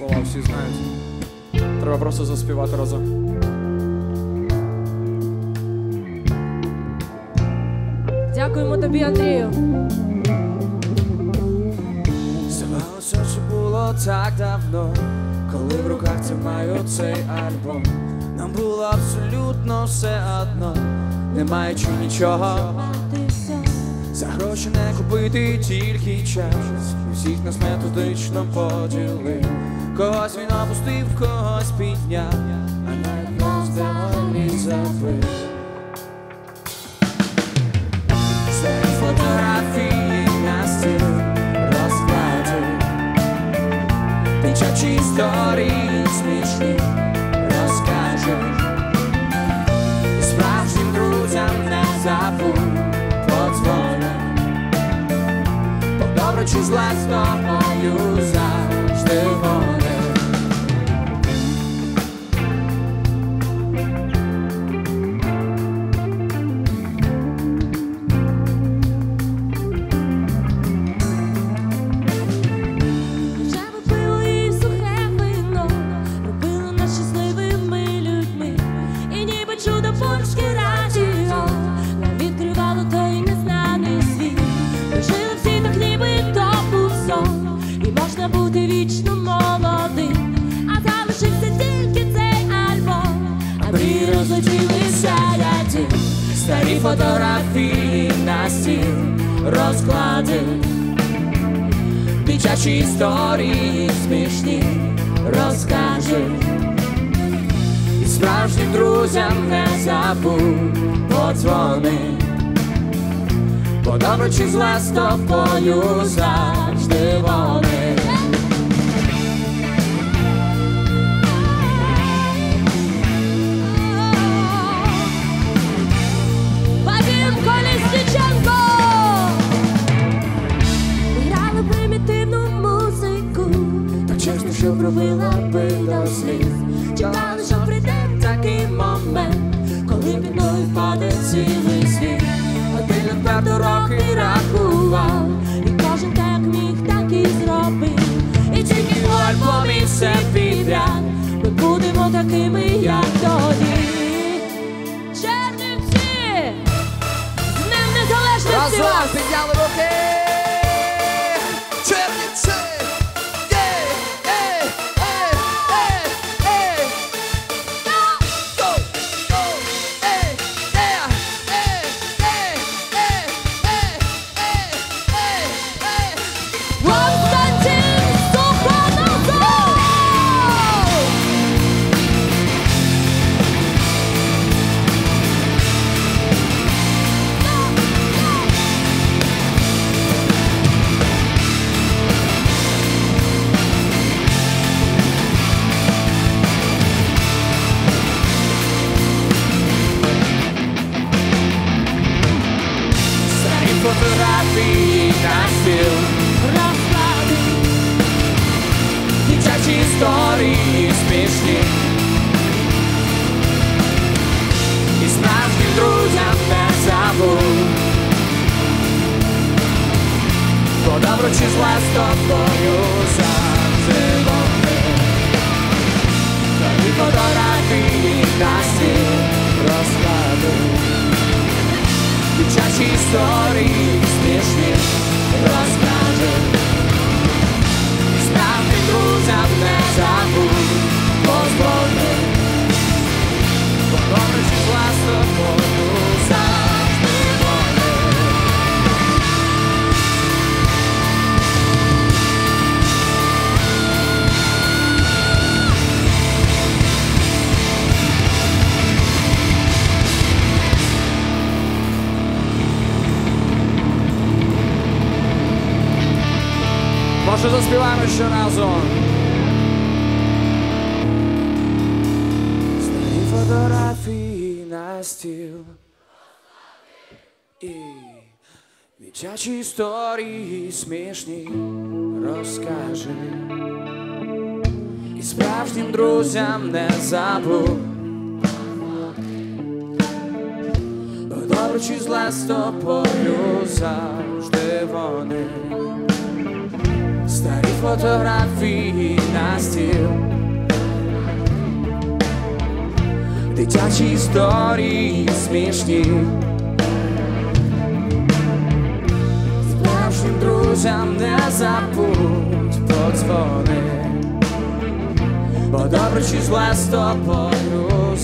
слова всі знають. Треба просто заспівати разом. Дякуємо тобі, Андрію. Здавалося, що було так давно, коли в руках це маю цей альбом. Нам було абсолютно все одно, не маючи нічого. За гроші не купити тільки час. Всіх нас методично поділив. Когось він опустив, когось підняв, а навіть нас демоні забив. Старі фотографії на стіл розклади Дитячі історії смішні розкажеш І справжнім друзям не забудь подзвони. Бо добре чи зле з тобою завжди фотографії на стіл розклади Дитячі історії смішні розкажи. І справжнім друзям не забудь подзвони. Бо добре чи зле з тобою завжди вони Ходить цілий світ, один на п'яту роки. Фотографії на стіл. Розклади. Дитячі історії смішні. І справжнім друзям не забув. Бо добро чи зле з тобою завжди sorry. Може заспіваємо ще разом. Старі фотографії на стіл І дитячі історії смішні розкажи. І справжнім друзям не забудь Бо добре чи зле з тобою завжди вони фотографії на стіл. Дитячі історії смішні. Справжнім друзям не забудь подзвони, бо добре чи зле з тобою